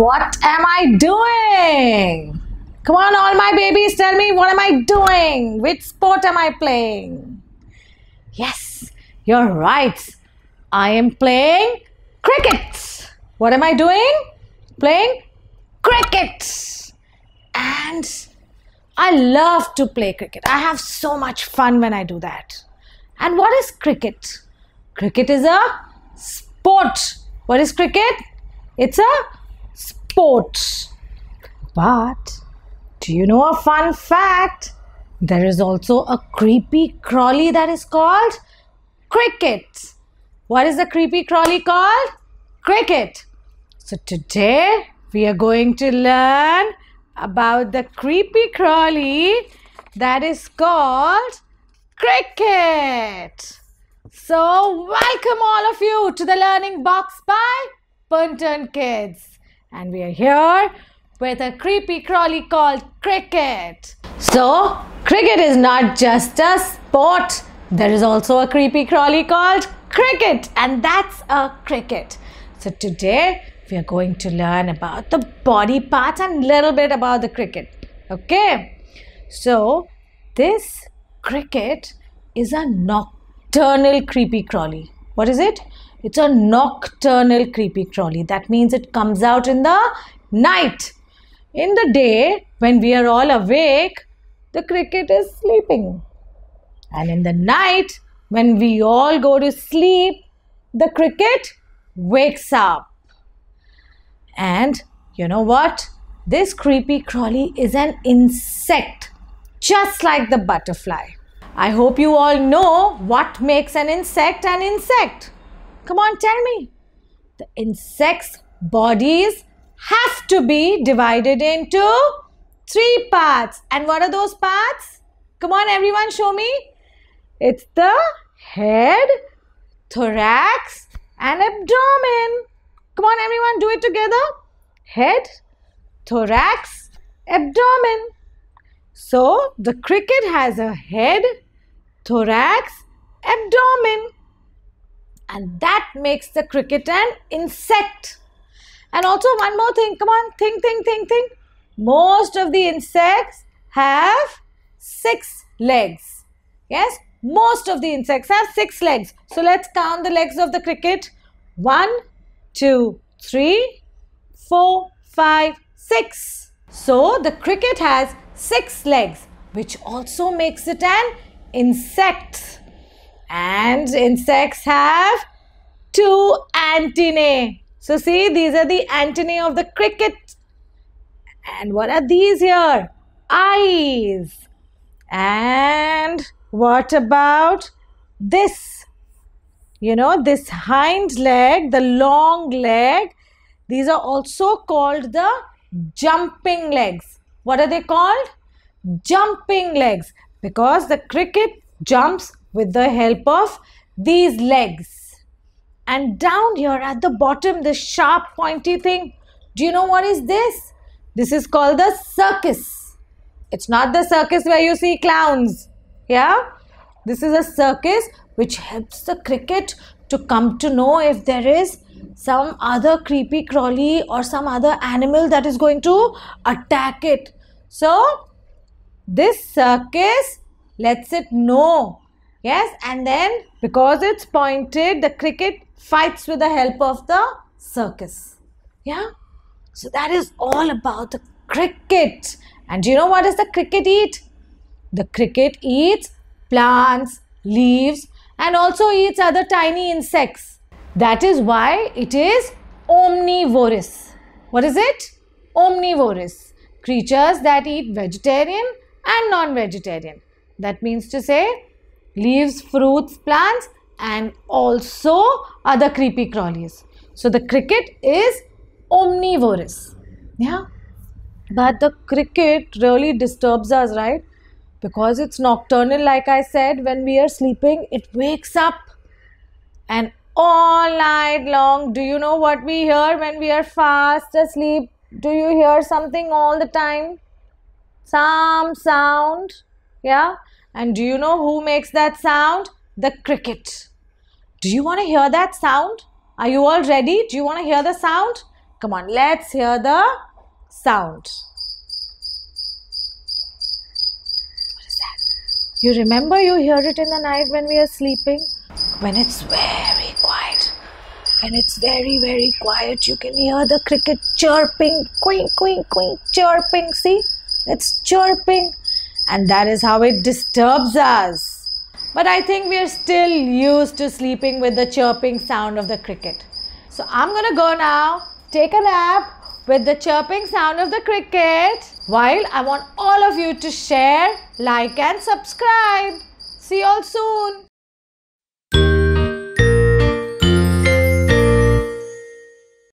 What am I doing? Come on, all my babies, tell me what am I doing? Which sport am I playing? Yes, you're right. I am playing cricket. What am I doing? Playing cricket. And I love to play cricket. I have so much fun when I do that. And what is cricket? Cricket is a sport. What is cricket? It's a sport. But do you know a fun fact? There is also a creepy crawly that is called cricket. What is the creepy crawly called? Cricket. So today we are going to learn about the creepy crawly that is called cricket. So welcome all of you to the learning box by PunToon Kids. And we are here with a creepy crawly called cricket. So cricket is not just a sport. There is also a creepy crawly called cricket and that's a cricket. So today we are going to learn about the body parts and a little bit about the cricket. Okay. So this cricket is a nocturnal creepy crawly. What is it? It's a nocturnal creepy crawly. That means it comes out in the night. In the day, when we are all awake, the cricket is sleeping. And in the night, when we all go to sleep, the cricket wakes up. And you know what? This creepy crawly is an insect, just like the butterfly. I hope you all know what makes an insect an insect. Come on, tell me. The insect's bodies have to be divided into three parts. And what are those parts? Come on, everyone, show me. It's the head, thorax, and abdomen. Come on, everyone, do it together. Head, thorax, abdomen. So, the cricket has a head, thorax, abdomen. And that makes the cricket an insect. And also, one more thing. Come on, think, think, think, think. Most of the insects have six legs. Yes, most of the insects have six legs. So, let's count the legs of the cricket. One, two, three, four, five, six. So the cricket has six legs, which also makes it an insect. And insects have two antennae. So see, these are the antennae of the cricket. And what are these here? Eyes. And what about this? You know, this hind leg, the long leg, these are also called the jumping legs. What are they called? Jumping legs because the cricket jumps with the help of these legs. And down here at the bottom, the sharp pointy thing, do you know what is this? This is called the cercus. It's not the circus where you see clowns. Yeah? This is a cercus which helps the cricket to come to know if there is some other creepy crawly or some other animal that is going to attack it. So, this cercus lets it know. Yes, and then because it's pointed, the cricket fights with the help of the cercus. Yeah, so that is all about the cricket. And do you know what does the cricket eat? The cricket eats plants, leaves, and also eats other tiny insects. That is why it is omnivorous. What is it? Omnivorous. Creatures that eat vegetarian and non-vegetarian. That means to say leaves, fruits, plants and also other creepy crawlies. So the cricket is omnivorous. Yeah. But the cricket really disturbs us, right? because it's nocturnal like i said when we are sleeping it wakes up and all night long do you know what we hear when we are fast asleep do you hear something all the time some sound yeah and do you know who makes that sound the cricket do you want to hear that sound are you all ready do you want to hear the sound Come on, let's hear the sound. What is that? You remember you hear it in the night when we are sleeping? When it's very quiet. When it's very, very quiet, you can hear the cricket chirping, queen, queen, queen, chirping. See? It's chirping. And that is how it disturbs us. But I think we are still used to sleeping with the chirping sound of the cricket. So I'm gonna go now, take a nap with the chirping sound of the cricket while I want all of you to share, like, and subscribe. See you all soon.